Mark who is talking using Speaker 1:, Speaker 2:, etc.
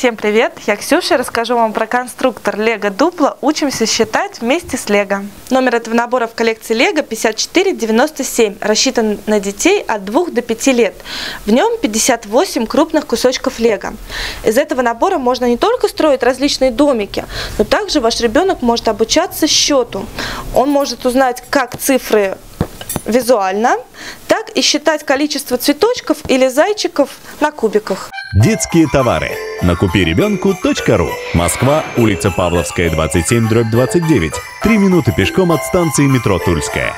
Speaker 1: Всем привет! Я Ксюша, расскажу вам про конструктор Лего Дупло «Учимся считать вместе с Лего». Номер этого набора в коллекции Лего 5497, рассчитан на детей от 2 до 5 лет. В нем 58 крупных кусочков Лего. Из этого набора можно не только строить различные домики, но также ваш ребенок может обучаться счету. Он может узнать, как цифры визуально, так и считать количество цветочков или зайчиков на кубиках.
Speaker 2: Детские товары. Накупиребенку.ру. Москва, улица Павловская, 27, дробь 29. Три минуты пешком от станции метро Тульская.